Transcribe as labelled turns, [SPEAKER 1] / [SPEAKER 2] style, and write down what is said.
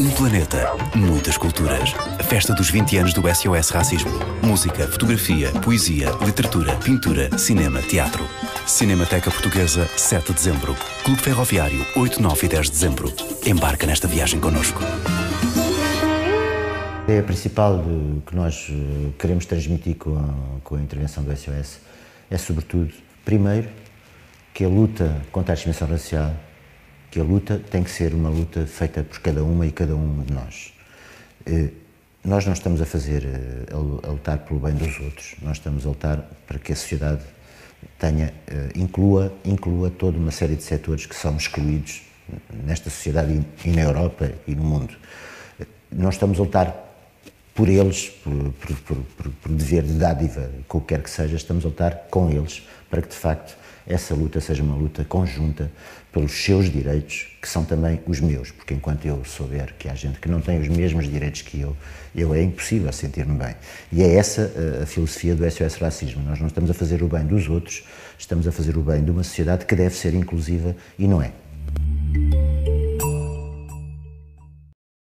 [SPEAKER 1] Um planeta, muitas culturas. A festa dos 20 anos do SOS Racismo. Música, fotografia, poesia, literatura, pintura, cinema, teatro. Cinemateca Portuguesa, 7 de dezembro. Clube Ferroviário, 8, 9 e 10 de dezembro. Embarca nesta viagem connosco.
[SPEAKER 2] A ideia principal que nós eh, queremos transmitir com a, com a intervenção do SOS é, sobretudo, primeiro, que a luta contra a discriminação racial que a luta tem que ser uma luta feita por cada uma e cada um de nós. Eh, nós não estamos a fazer, eh, a lutar pelo bem dos outros, nós estamos a lutar para que a sociedade tenha, eh, inclua, inclua toda uma série de setores que são excluídos nesta sociedade e na Europa e no mundo. Nós estamos a lutar por eles, por, por, por, por dever de dádiva, com o que quer que seja, estamos a lutar com eles para que de facto essa luta seja uma luta conjunta pelos seus direitos, que são também os meus, porque enquanto eu souber que há gente que não tem os mesmos direitos que eu, eu é impossível sentir-me bem. E é essa a, a filosofia do SOS Racismo. Nós não estamos a fazer o bem dos outros, estamos a fazer o bem de uma sociedade que deve ser inclusiva e não é.